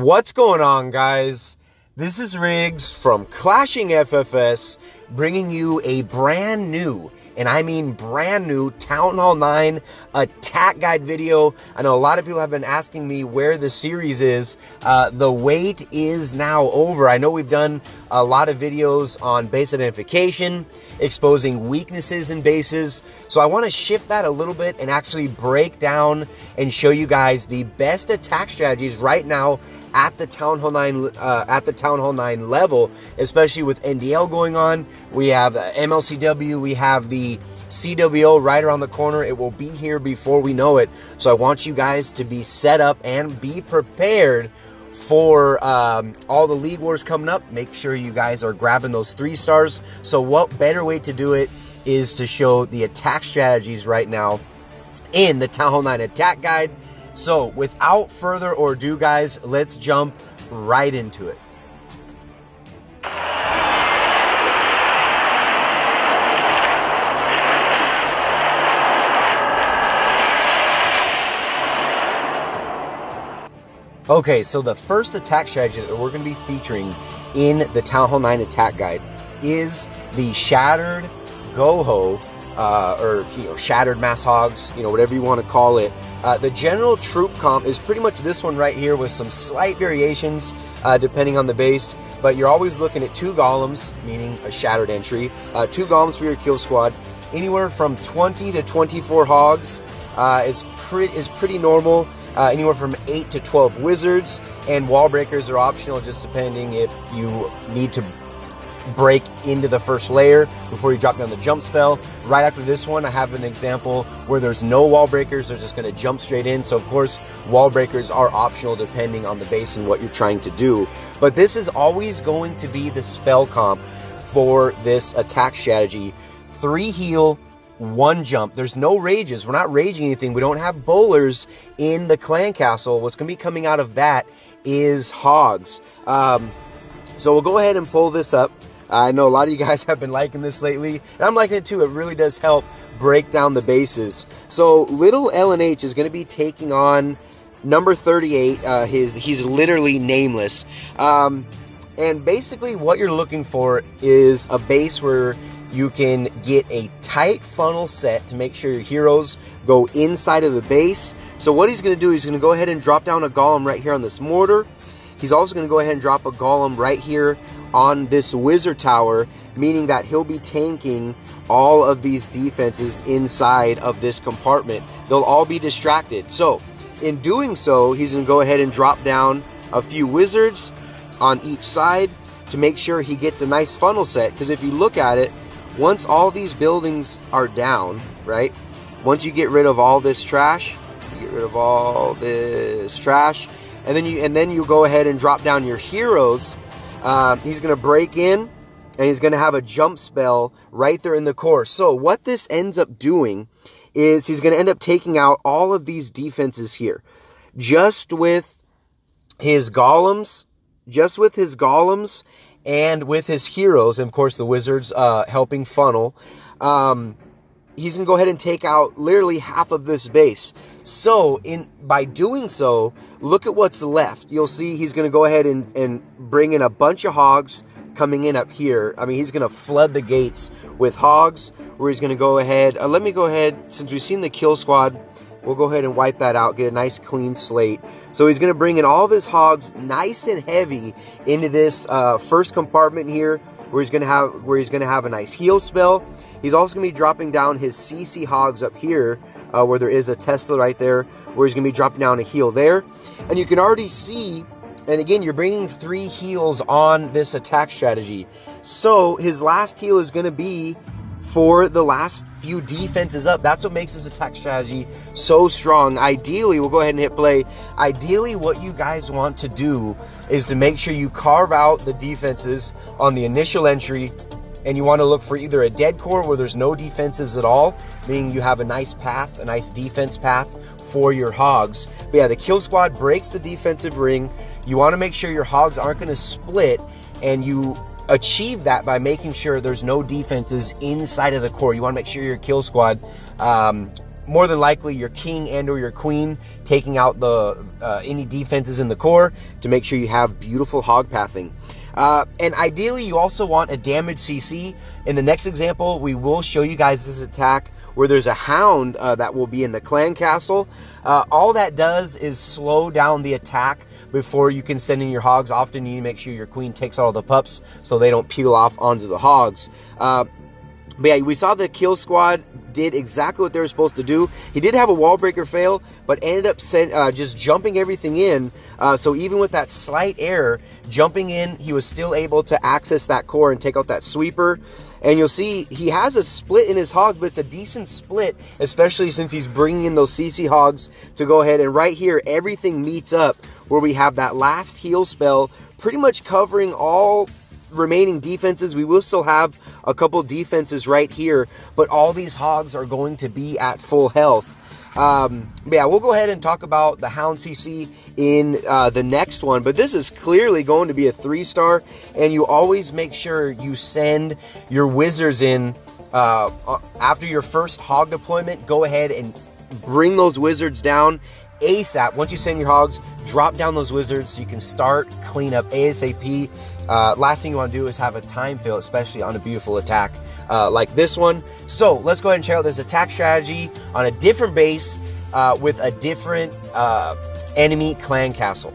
What's going on, guys? This is Riggs from Clashing FFS bringing you a brand new, and I mean brand new, Town Hall 9 attack guide video. I know a lot of people have been asking me where the series is. Uh, the wait is now over. I know we've done a lot of videos on base identification, exposing weaknesses in bases. So I want to shift that a little bit and actually break down and show you guys the best attack strategies right now at the Town Hall 9 uh, at the Town Hall 9 level, especially with NDL going on. We have MLCW, we have the CWO right around the corner. It will be here before we know it. So I want you guys to be set up and be prepared for um, all the league wars coming up. Make sure you guys are grabbing those three stars. So what better way to do it is to show the attack strategies right now in the Town Hall 9 attack guide. So, without further ado, guys, let's jump right into it. Okay, so the first attack strategy that we're going to be featuring in the Town Hall 9 attack guide is the Shattered Goho uh, or you know shattered mass hogs, you know whatever you want to call it. Uh, the general troop comp is pretty much this one right here with some slight variations uh, depending on the base. But you're always looking at two golems, meaning a shattered entry, uh, two golems for your kill squad, anywhere from 20 to 24 hogs uh, is pretty is pretty normal. Uh, anywhere from 8 to 12 wizards, and wall breakers are optional just depending if you need to break into the first layer before you drop down the jump spell. Right after this one, I have an example where there's no wall breakers. They're just going to jump straight in. So, of course, wall breakers are optional depending on the base and what you're trying to do. But this is always going to be the spell comp for this attack strategy. Three heal, one jump. There's no rages. We're not raging anything. We don't have bowlers in the clan castle. What's going to be coming out of that is hogs. Um, so we'll go ahead and pull this up. I know a lot of you guys have been liking this lately, and I'm liking it too. It really does help break down the bases. So little LNH is going to be taking on number 38. Uh, his he's literally nameless. Um, and basically, what you're looking for is a base where you can get a tight funnel set to make sure your heroes go inside of the base. So what he's going to do, he's going to go ahead and drop down a golem right here on this mortar. He's also going to go ahead and drop a golem right here on this wizard tower, meaning that he'll be tanking all of these defenses inside of this compartment. They'll all be distracted. So, in doing so, he's going to go ahead and drop down a few wizards on each side to make sure he gets a nice funnel set. Because if you look at it, once all these buildings are down, right? Once you get rid of all this trash, get rid of all this trash, and then you and then you go ahead and drop down your heroes um, he's going to break in and he's going to have a jump spell right there in the core. So what this ends up doing is he's going to end up taking out all of these defenses here. Just with his golems, just with his golems and with his heroes, and of course the wizards uh, helping funnel, um, he's going to go ahead and take out literally half of this base. So, in by doing so, look at what's left. You'll see he's going to go ahead and, and bring in a bunch of hogs coming in up here. I mean, he's going to flood the gates with hogs, where he's going to go ahead. Uh, let me go ahead, since we've seen the kill squad, we'll go ahead and wipe that out, get a nice clean slate. So he's going to bring in all of his hogs nice and heavy into this uh, first compartment here, where he's going to have where he's going to have a nice heal spell. He's also going to be dropping down his CC hogs up here, uh, where there is a Tesla right there, where he's going to be dropping down a heal there. And you can already see, and again, you're bringing three heals on this attack strategy. So his last heal is going to be for the last few defenses up. That's what makes this attack strategy so strong. Ideally, we'll go ahead and hit play. Ideally, what you guys want to do is to make sure you carve out the defenses on the initial entry and you want to look for either a dead core where there's no defenses at all, meaning you have a nice path, a nice defense path for your hogs. But yeah, the kill squad breaks the defensive ring. You want to make sure your hogs aren't going to split, and you achieve that by making sure there's no defenses inside of the core. You want to make sure your kill squad um, more than likely your king and or your queen taking out the uh, any defenses in the core to make sure you have beautiful hog pathing. Uh, and ideally, you also want a damage CC. In the next example, we will show you guys this attack where there's a hound uh, that will be in the clan castle. Uh, all that does is slow down the attack before you can send in your hogs. Often you need to make sure your queen takes all the pups so they don't peel off onto the hogs. But yeah, we saw the kill squad did exactly what they were supposed to do. He did have a wall breaker fail, but ended up uh, just jumping everything in. Uh, so even with that slight error, jumping in, he was still able to access that core and take out that sweeper. And you'll see he has a split in his hogs, but it's a decent split, especially since he's bringing in those CC hogs to go ahead. And right here, everything meets up where we have that last heal spell pretty much covering all remaining defenses. We will still have a couple defenses right here, but all these hogs are going to be at full health. Um, yeah, we'll go ahead and talk about the Hound CC in uh, the next one, but this is clearly going to be a three star, and you always make sure you send your wizards in uh, after your first hog deployment. Go ahead and bring those wizards down ASAP. Once you send your hogs, drop down those wizards so you can start clean up ASAP. Uh, last thing you want to do is have a time fail, especially on a beautiful attack uh, like this one. So let's go ahead and check out this attack strategy on a different base uh, with a different uh, enemy clan castle.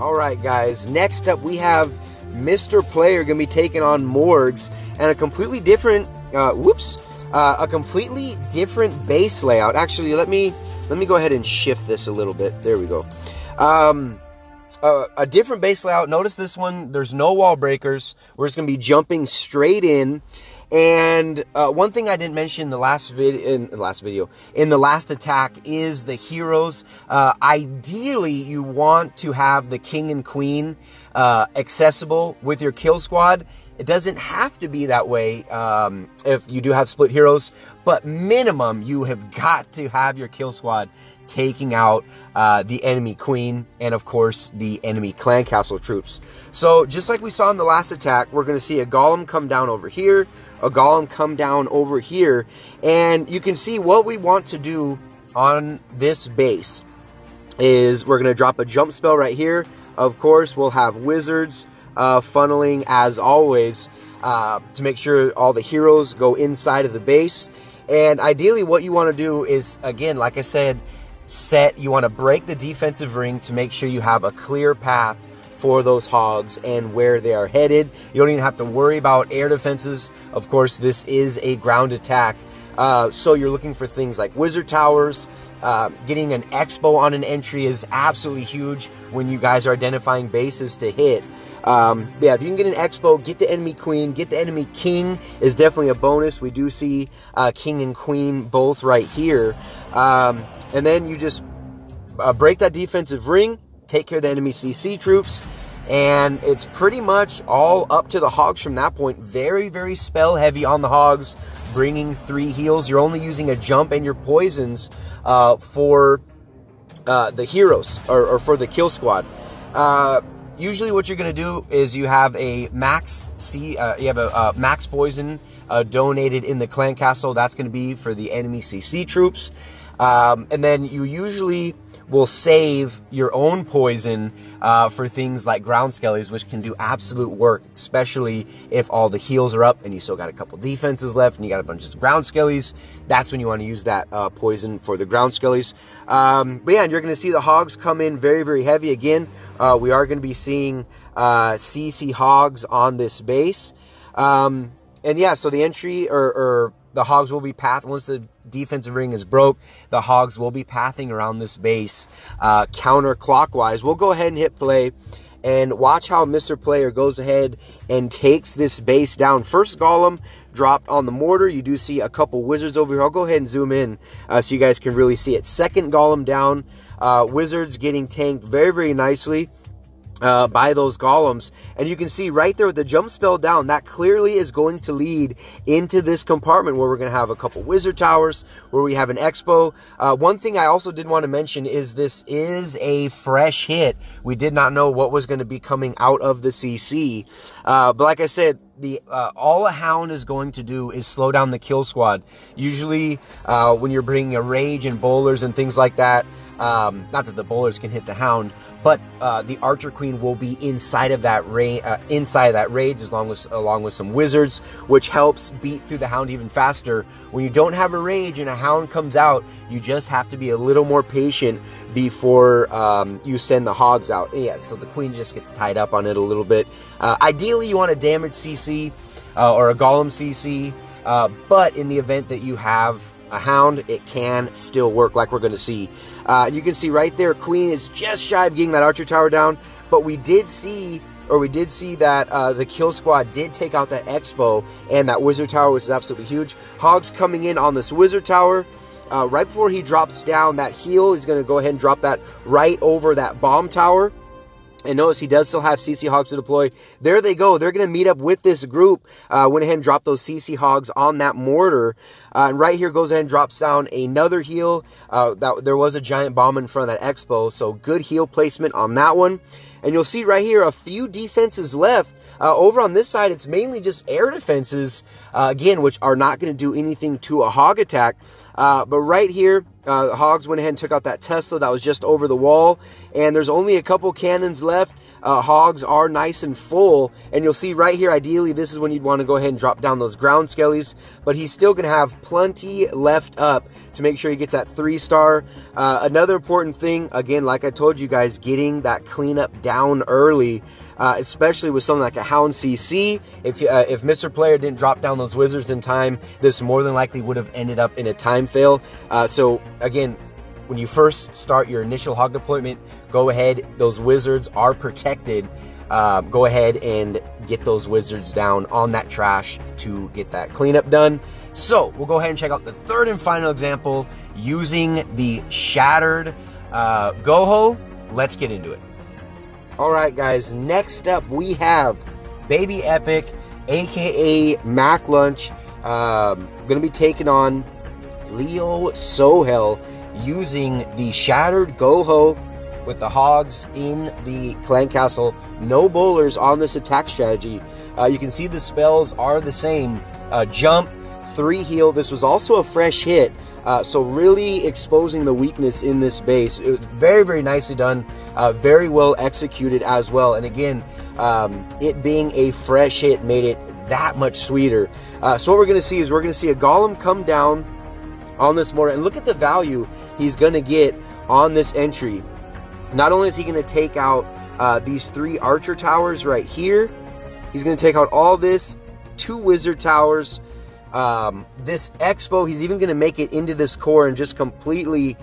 All right, guys. Next up, we have Mr. Player going to be taking on Morgs and a completely different. Uh, whoops, uh, a completely different base layout. Actually, let me let me go ahead and shift this a little bit. There we go. Um, uh, a different base layout. Notice this one, there's no wall breakers. We're just to be jumping straight in. And uh, one thing I didn't mention in the last video, in the last video, in the last attack is the heroes. Uh, ideally, you want to have the king and queen uh, accessible with your kill squad. It doesn't have to be that way um, if you do have split heroes, but minimum you have got to have your kill squad taking out uh, the enemy queen and, of course, the enemy clan castle troops. So, just like we saw in the last attack, we're going to see a golem come down over here, a golem come down over here, and you can see what we want to do on this base is we're going to drop a jump spell right here. Of course, we'll have wizards uh, funneling as always uh, to make sure all the heroes go inside of the base. And ideally, what you want to do is, again, like I said, set. You want to break the defensive ring to make sure you have a clear path for those hogs and where they are headed. You don't even have to worry about air defenses. Of course, this is a ground attack. Uh, so you're looking for things like wizard towers. Uh, getting an expo on an entry is absolutely huge when you guys are identifying bases to hit. Um, yeah, if you can get an expo, get the enemy queen, get the enemy king is definitely a bonus. We do see uh, king and queen both right here. Um, and then you just uh, break that defensive ring, take care of the enemy CC troops, and it's pretty much all up to the hogs from that point. Very, very spell heavy on the hogs, bringing three heals. You're only using a jump and your poisons uh, for uh, the heroes or, or, for the kill squad. Uh, usually, what you're going to do is you have a max C, uh, you have a, a max poison uh, donated in the clan castle. That's going to be for the enemy CC troops. Um, and then you usually will save your own poison uh, for things like ground skellies, which can do absolute work, especially if all the heals are up and you still got a couple defenses left and you got a bunch of ground skellies. That's when you want to use that uh, poison for the ground skellies. Um, but yeah, and you're going to see the hogs come in very, very heavy again. Uh, we are going to be seeing CC uh, hogs on this base. Um, and yeah, so the entry or, or the hogs will be path once the defensive ring is broke. The hogs will be pathing around this base uh, counterclockwise. We'll go ahead and hit play and watch how Mr. Player goes ahead and takes this base down. First golem dropped on the mortar. You do see a couple wizards over here. I'll go ahead and zoom in uh, so you guys can really see it. Second golem down. Uh, wizards getting tanked very, very nicely. uh, by those golems. And you can see right there with the jump spell down, that clearly is going to lead into this compartment where we're going to have a couple wizard towers, where we have an expo. Uh, one thing I also did want to mention is this is a fresh hit. We did not know what was going to be coming out of the CC. Uh, but like I said, the uh, all a hound is going to do is slow down the kill squad. Usually, uh, when you're bringing a rage and bowlers and things like that, um, not that the bowlers can hit the hound, but uh, the archer queen will be inside of that ra- uh, inside of that rage as long as along with some wizards, which helps beat through the hound even faster. When you don't have a rage and a hound comes out, you just have to be a little more patient before um, you send the hogs out. Yeah, so the queen just gets tied up on it a little bit. Uh, ideally, you want a damage CC uh, or a golem CC, uh, but in the event that you have a hound, it can still work like we're going to see. Uh, you can see right there, Queen is just shy of getting that archer tower down, but we did see, or we did see that uh, the kill squad did take out that expo and that wizard tower, which is absolutely huge. Hogs coming in on this wizard tower. Uh, right before he drops down that heal, he's going to go ahead and drop that right over that bomb tower. And notice he does still have CC Hogs to deploy. There they go. They're going to meet up with this group. Uh, went ahead and dropped those CC Hogs on that mortar. Uh, and right here goes ahead and drops down another heal. Uh, that There was a giant bomb in front of that expo. So good heal placement on that one. And you'll see right here a few defenses left. Uh, over on this side, it's mainly just air defenses, uh, again, which are not going to do anything to a hog attack. Uh, but right here, uh, Hogs went ahead and took out that Tesla that was just over the wall, and there's only a couple cannons left. Uh, hogs are nice and full, and you'll see right here, ideally, this is when you'd want to go ahead and drop down those ground skellies, but he's still going to have plenty left up to make sure he gets that three star. Uh, another important thing, again, like I told you guys, getting that cleanup down early uh, especially with something like a Hound CC. If uh, if Mr. Player didn't drop down those wizards in time, this more than likely would have ended up in a time fail. Uh, so again, when you first start your initial hog deployment, go ahead. Those wizards are protected. Uh, go ahead and get those wizards down on that trash to get that cleanup done. So we'll go ahead and check out the third and final example using the shattered uh, Goho. Let's get into it. All right, guys. Next up, we have Baby Epic, aka Mac Lunch. Um, going to be taking on Leo Sohel using the Shattered Goho with the Hogs in the Clan Castle. No bowlers on this attack strategy. Uh, you can see the spells are the same. Uh, jump, three heal. This was also a fresh hit. Uh, so really exposing the weakness in this base. It was very, very nicely done. Uh, very well executed as well. And again, um, it being a fresh hit made it that much sweeter. Uh, so what we're going to see is we're going to see a golem come down on this mortar. And look at the value he's going to get on this entry. Not only is he going to take out uh, these three archer towers right here, he's going to take out all this, two wizard towers, um, this expo he's even going to make it into this core and just completely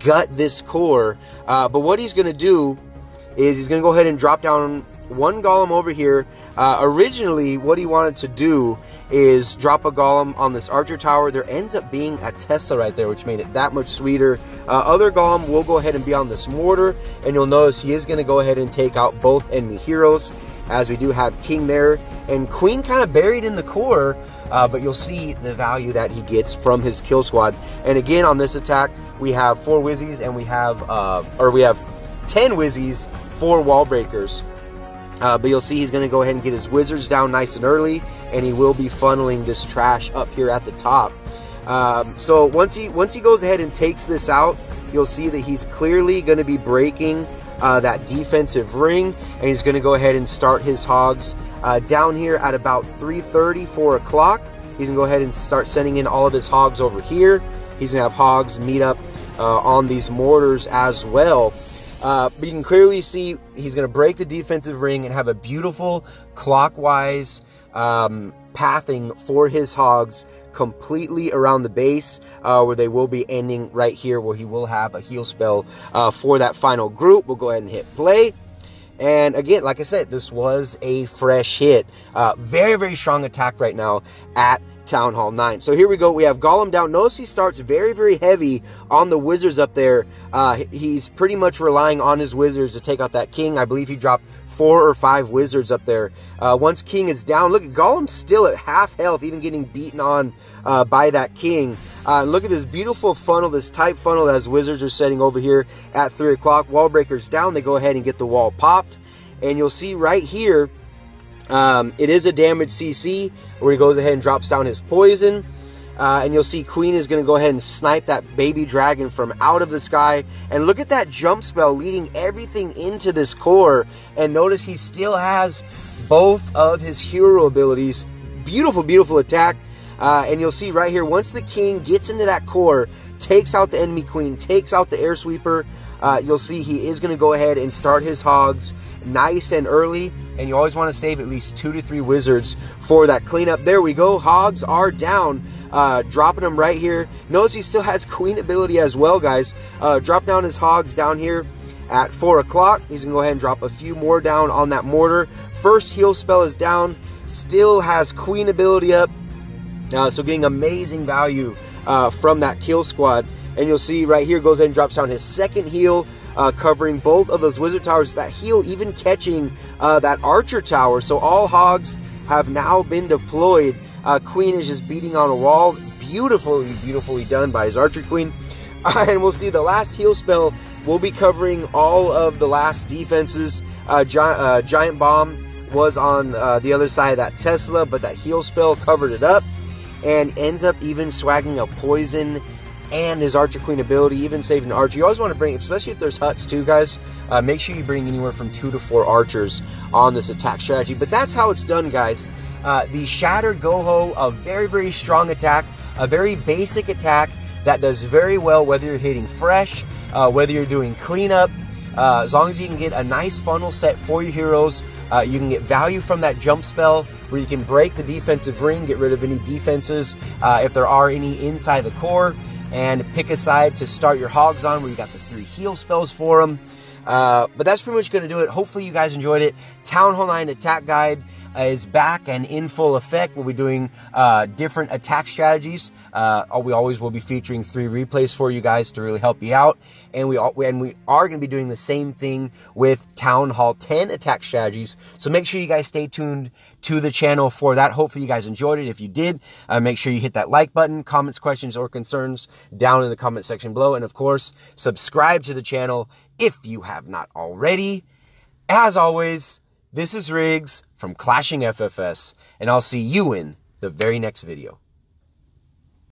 gut this core uh, but what he's going to do is he's going to go ahead and drop down one golem over here uh, originally what he wanted to do is drop a golem on this archer tower there ends up being a tesla right there which made it that much sweeter uh, other golem will go ahead and be on this mortar and you'll notice he is going to go ahead and take out both enemy heroes as we do have king there and queen kind of buried in the core uh, but you'll see the value that he gets from his kill squad. And again, on this attack, we have four Wizzies and we have, uh, or we have 10 Wizzies, four wall breakers. Uh, but you'll see he's going to go ahead and get his wizards down nice and early, and he will be funneling this trash up here at the top. Um, so once he once he goes ahead and takes this out, you'll see that he's clearly going to be breaking uh, that defensive ring, and he's going to go ahead and start his hogs uh, down here at about 3.30, 4 o'clock. He's going to go ahead and start sending in all of his hogs over here. He's going to have hogs meet up uh, on these mortars as well. Uh, but you can clearly see he's going to break the defensive ring and have a beautiful clockwise um, pathing for his hogs completely around the base uh, where they will be ending right here where he will have a heal spell uh, for that final group. We'll go ahead and hit play. And again, like I said, this was a fresh hit. Uh, very, very strong attack right now at Town Hall 9. So here we go. We have golem down. Notice he starts very, very heavy on the wizards up there. Uh, he's pretty much relying on his wizards to take out that king. I believe he dropped four or five wizards up there. Uh, once king is down, look at golem still at half health, even getting beaten on uh, by that king. Uh, look at this beautiful funnel, this tight funnel that his wizards are setting over here at 3 o'clock. Wall breakers down, they go ahead and get the wall popped. And you'll see right here, um, it is a damage CC where he goes ahead and drops down his poison. Uh, and you'll see Queen is going to go ahead and snipe that baby dragon from out of the sky. And look at that jump spell leading everything into this core. And notice he still has both of his hero abilities. Beautiful, beautiful attack. Uh, and you'll see right here, once the king gets into that core, takes out the enemy queen, takes out the air sweeper, uh, you'll see he is going to go ahead and start his hogs nice and early. And you always want to save at least two to three wizards for that cleanup. There we go. Hogs are down. Uh, dropping them right here. Notice he still has queen ability as well, guys. Uh, drop down his hogs down here at 4 o'clock. He's going to go ahead and drop a few more down on that mortar. First heal spell is down. Still has queen ability up. Uh, so getting amazing value uh, from that kill squad. And you'll see right here goes and drops down his second heal, uh, covering both of those wizard towers. That heal even catching uh, that archer tower. So all hogs have now been deployed. Uh, queen is just beating on a wall. Beautifully, beautifully done by his archer queen. and we'll see the last heal spell will be covering all of the last defenses. Uh, Gi uh, giant bomb was on the other side of that Tesla, but that heal spell covered it up and ends up even swagging a poison and his Archer Queen ability, even saving Archer. You always want to bring, especially if there's huts too, guys, uh, make sure you bring anywhere from two to four archers on this attack strategy. But that's how it's done, guys. Uh, the Shattered Goho, a very, very strong attack, a very basic attack that does very well whether you're hitting fresh, uh, whether you're doing cleanup, uh, as long as you can get a nice funnel set for your heroes, uh, you can get value from that jump spell where you can break the defensive ring, get rid of any defenses uh, if there are any inside the core, and pick a side to start your hogs on where you got the three heal spells for them. Uh, but that's pretty much going to do it. Hopefully, you guys enjoyed it. Town Hall 9 Attack Guide is back and in full effect. We'll be doing uh, different attack strategies. Uh, we always will be featuring three replays for you guys to really help you out, and we and we are going to be doing the same thing with Town Hall 10 attack strategies. So make sure you guys stay tuned to the channel for that. Hopefully, you guys enjoyed it. If you did, uh, make sure you hit that like button. Comments, questions, or concerns down in the comment section below, and of course, subscribe to the channel if you have not already. As always, this is Riggs from Clashing FFS, and I'll see you in the very next video.